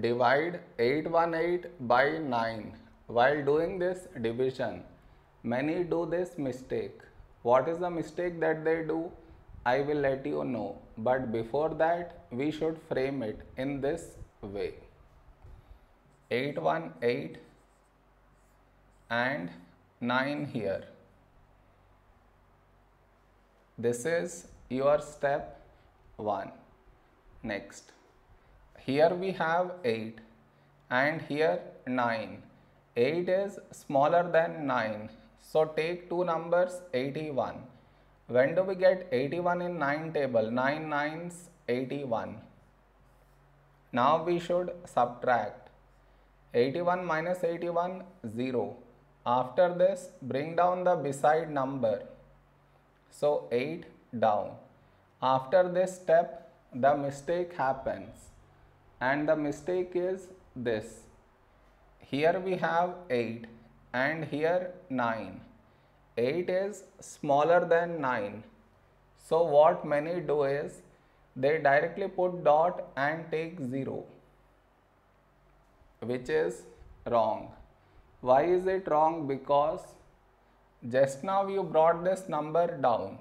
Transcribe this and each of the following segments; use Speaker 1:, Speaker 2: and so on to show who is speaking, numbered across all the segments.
Speaker 1: divide 818 by 9. While doing this division, many do this mistake. What is the mistake that they do? I will let you know. But before that, we should frame it in this way 818 and 9 here. This is your step 1. Next, here we have 8 and here 9. 8 is smaller than 9. So take two numbers 81. When do we get 81 in 9 table? 9 nines 81. Now we should subtract 81 minus 81 0. After this bring down the beside number. So 8 down. After this step the mistake happens and the mistake is this. Here we have 8 and here 9. 8 is smaller than 9. So what many do is they directly put dot and take 0 which is wrong. Why is it wrong? Because just now you brought this number down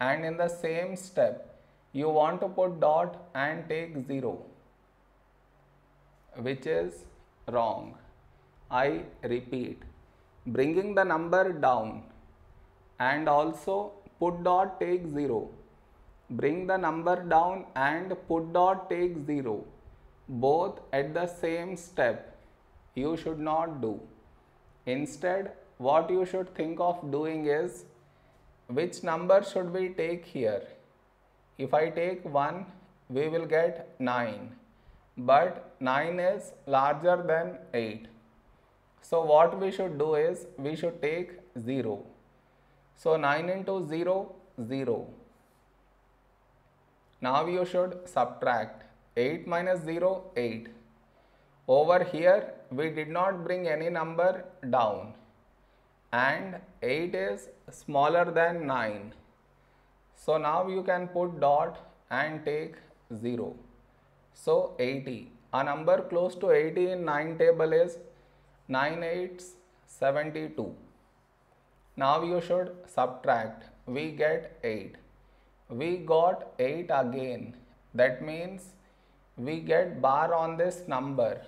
Speaker 1: and in the same step you want to put dot and take 0 which is wrong. I repeat bringing the number down and also put dot take 0 bring the number down and put dot take 0 both at the same step you should not do. Instead what you should think of doing is which number should we take here if I take 1 we will get 9 but 9 is larger than 8 so what we should do is we should take 0 so 9 into 0 0 now you should subtract. 8 minus 0 8 over here we did not bring any number down. And 8 is smaller than 9 so now you can put dot and take 0 so 80. A number close to 80 in 9 table is 9 8s 72. Now you should subtract. We get 8. We got 8 again. That means we get bar on this number.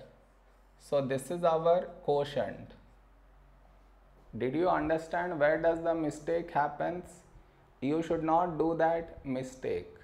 Speaker 1: So this is our quotient. Did you understand where does the mistake happens? You should not do that mistake.